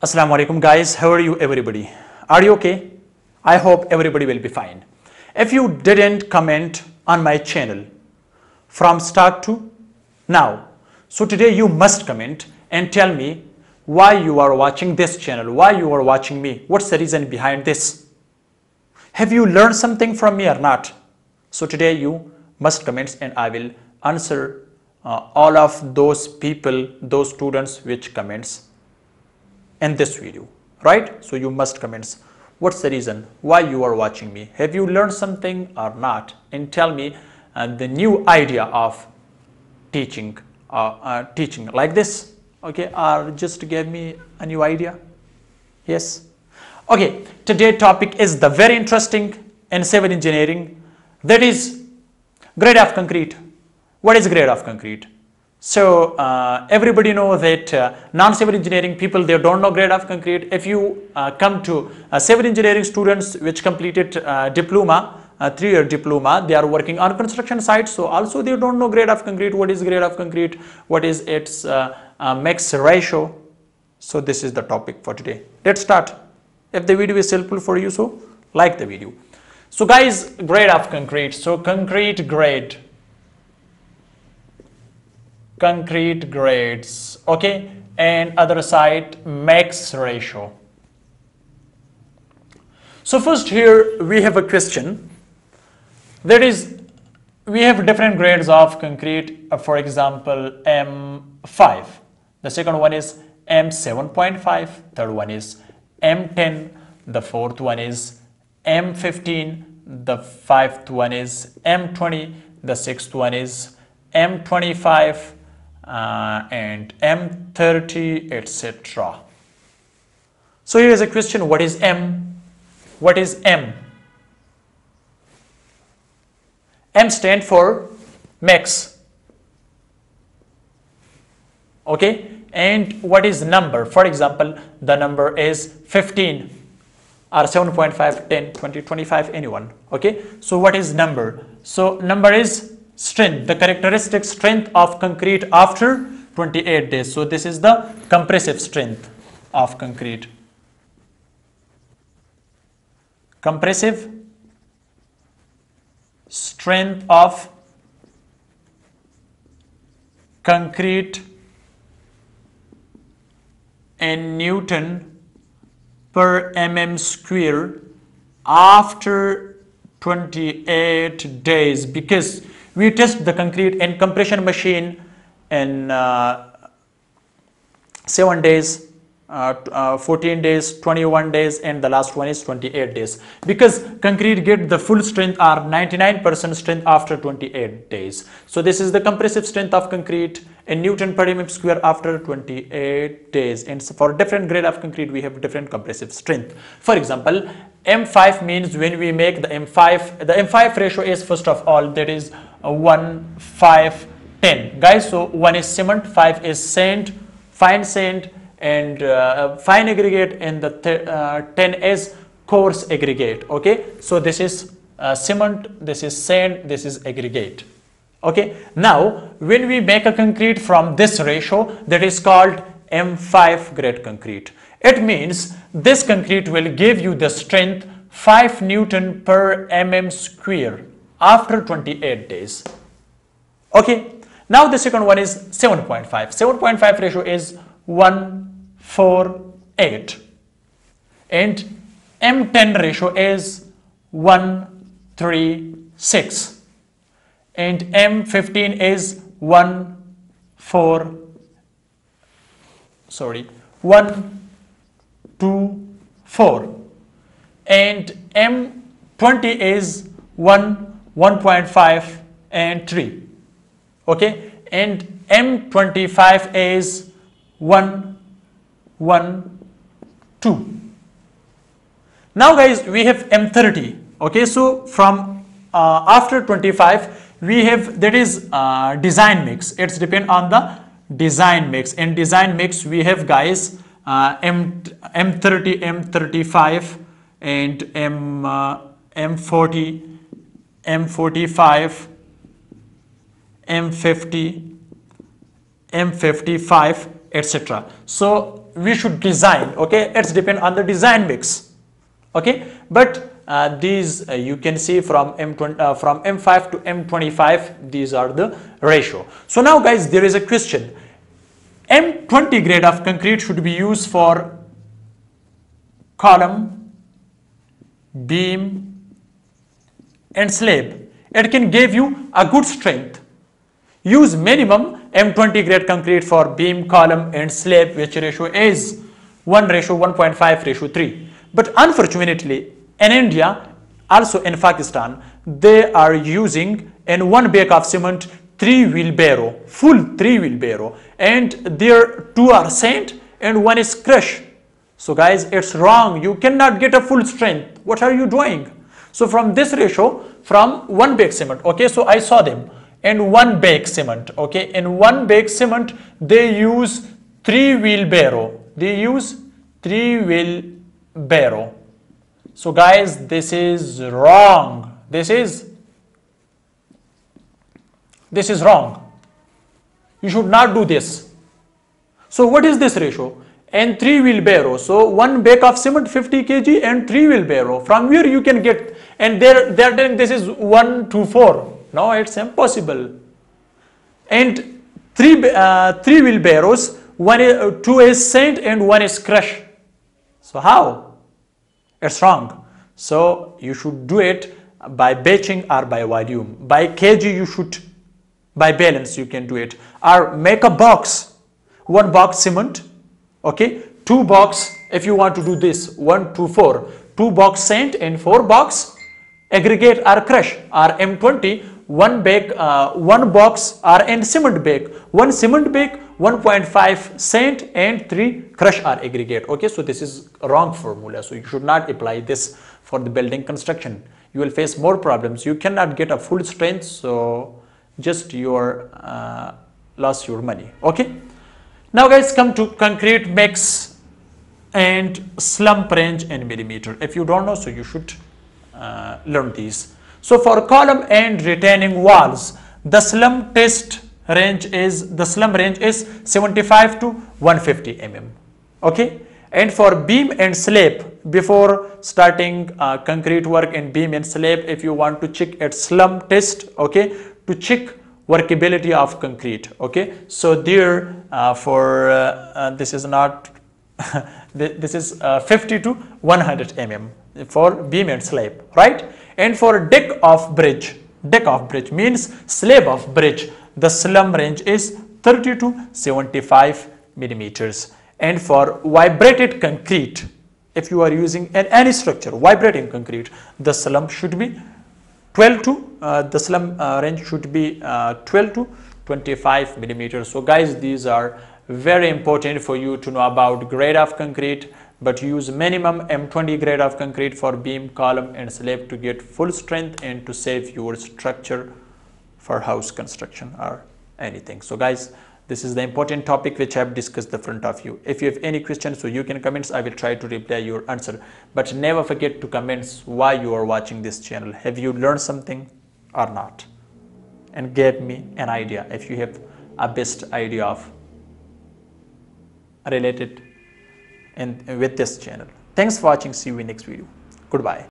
Assalamu alaikum guys, how are you everybody? Are you okay? I hope everybody will be fine. If you didn't comment on my channel from start to now, so today you must comment and tell me why you are watching this channel, why you are watching me, what's the reason behind this? Have you learned something from me or not? So today you must comment and I will answer uh, all of those people, those students which comments in this video right? So you must comments what's the reason why you are watching me? Have you learned something or not? And tell me uh, the new idea of teaching uh, uh, teaching like this okay? Or just give me a new idea? Yes? Okay today topic is the very interesting in civil engineering. That is grade of concrete. What is grade of concrete so uh, everybody know that uh, non-civil engineering people they don't know grade of concrete. If you uh, come to uh, civil engineering students which completed uh, diploma, uh, three-year diploma, they are working on construction sites. So also they don't know grade of concrete. What is grade of concrete? What is its mix ratio? So this is the topic for today. Let's start. If the video is helpful for you, so like the video. So guys, grade of concrete. So concrete grade concrete grades okay? And other side mix ratio. So first here we have a question. That is we have different grades of concrete uh, for example m5 the second one is m7.5 third one is m10 the fourth one is m15 the fifth one is m20 the sixth one is m25 uh, Uh, and M30 etc. So here is a question what is M? What is M? M stand for mix okay and what is number for example the number is 15 or 7.5 10 20 25 anyone okay so what is number so number is strength, the characteristic strength of concrete after 28 days. So this is the compressive strength of concrete. Compressive strength of concrete in Newton per mm square after 28 days because we test the concrete in compression machine in uh, 7 days, uh, uh, 14 days, 21 days and the last one is 28 days because concrete get the full strength or 99% strength after 28 days. So this is the compressive strength of concrete in Newton per mm square after 28 days and so for different grade of concrete we have different compressive strength. For example, M5 means when we make the M5, the M5 ratio is first of all that is uh, 1, 5, 10. Guys, so 1 is cement, 5 is sand, fine sand and uh, fine aggregate and the th uh, 10 is coarse aggregate. Okay, so this is uh, cement, this is sand, this is aggregate. Okay, now when we make a concrete from this ratio that is called M5 grade concrete. It means this concrete will give you the strength 5 Newton per mm square after 28 days. Okay, now the second one is 7.5. 7.5 ratio is 148 and M10 ratio is 136 and M15 is 1 4 sorry 1 2 4 and M20 is 1 1.5 and 3 okay? And m25 is 1 1 2 now guys we have m30 okay? So from uh, after 25 we have that is uh, design mix. It's depend on the design mix. In design mix we have guys uh, m m30 m35 and m uh, m40 M45, M50, M55 etc so we should design okay? It's depend on the design mix okay? But uh, these uh, you can see from M20, uh, from M5 to M25 these are the ratio. So now guys there is a question M20 grade of concrete should be used for column beam and slab. It can give you a good strength. Use minimum M20 grade concrete for beam column and slab which ratio is 1 ratio 1.5 ratio 3 but unfortunately in India, also in Pakistan, they are using in one bag of cement three wheelbarrow, full three wheelbarrow, and there two are sand and one is crushed. So guys, it's wrong. You cannot get a full strength. What are you doing? So from this ratio, from one bag cement, okay, so I saw them in one bag cement, okay, in one bag cement, they use three wheelbarrow. They use three wheelbarrow so guys, this is wrong. This is this is wrong. You should not do this. So what is this ratio? And 3 wheelbarrow. So one bag of cement 50 kg and 3 wheelbarrow. From where you can get and there telling this is 1 to 4. No, it's impossible. And three uh, three wheelbarrows, one is, uh, two is sand and one is crush. So how? it's wrong so you should do it by batching or by volume by kg you should by balance you can do it. Or make a box. One box cement okay? Two box if you want to do this one two four. Two box sand and four box aggregate or crush or m20 one bag uh, one box or and cement bag one cement bag 1.5 sand and 3 crush or aggregate okay? So this is wrong formula. So you should not apply this for the building construction. You will face more problems. You cannot get a full strength so just your uh, lost your money. Okay? Now guys come to concrete mix and slump range in millimeter. If you don't know so you should uh, learn these. So for column and retaining walls the slump test range is the slump range is 75 to 150 mm. Okay? And for beam and slab before starting uh, concrete work in beam and slab if you want to check at slump test okay to check workability of concrete okay? So there uh, for uh, uh this is not this is uh, 50 to 100 mm for beam and slab right? And for deck of bridge deck of bridge means slab of bridge the slump range is 30 to 75 millimeters. And for vibrated concrete if you are using an, any structure vibrating concrete the slump should be 12 to the slump uh, range should be uh, 12 to 25 millimeters so guys these are very important for you to know about grade of concrete but use minimum M20 grade of concrete for beam column and slab to get full strength and to save your structure for house construction or anything. So guys, this is the important topic which I have discussed the front of you. If you have any questions, so you can comments, I will try to reply your answer. But never forget to comments why you are watching this channel. Have you learned something or not? And give me an idea if you have a best idea of related in with this channel. Thanks for watching. See you in next video. Goodbye.